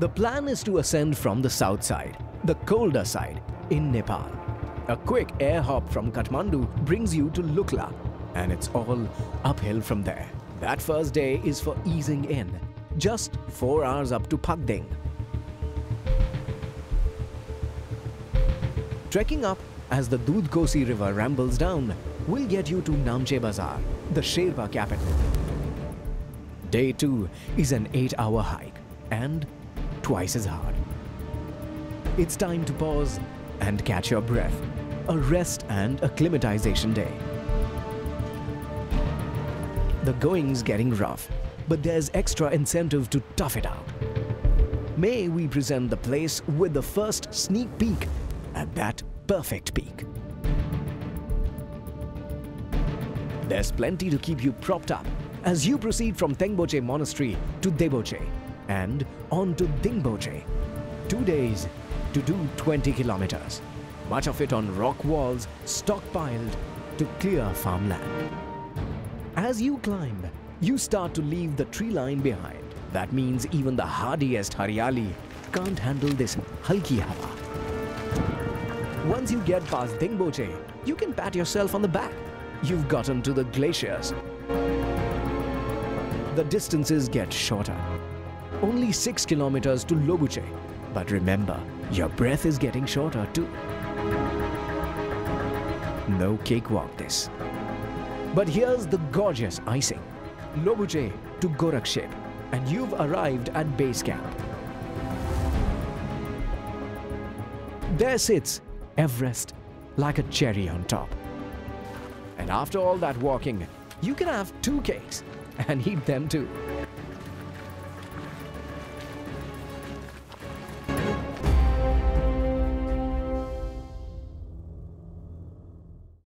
The plan is to ascend from the south side, the colder side, in Nepal. A quick air hop from Kathmandu brings you to Lukla, and it's all uphill from there. That first day is for easing in, just 4 hours up to Phakding. Trekking up as the Dudh Kosi river rambles down will get you to Namche Bazaar, the Sherpa capital. Day 2 is an 8-hour hike and twice as hard. It's time to pause and catch your breath. A rest and acclimatization day. The going's getting rough, but there's extra incentive to tough it out. May we present the place with the first sneak peek at that perfect peak. There's plenty to keep you propped up as you proceed from Tengboche Monastery to Deboche and on to Dingboche. Two days to do 20 kilometers, much of it on rock walls stockpiled to clear farmland. As you climb, you start to leave the tree line behind. That means even the hardiest Haryali can't handle this halki hawa. Once you get past Dingboche, you can pat yourself on the back. You've gotten to the glaciers. The distances get shorter. Only 6 kilometers to Lobuche. But remember, your breath is getting shorter too. No cakewalk this. But here's the gorgeous icing. Lobuche to Gorakshep and you've arrived at base camp. There sits Everest like a cherry on top. And after all that walking, you can have two cakes and eat them too.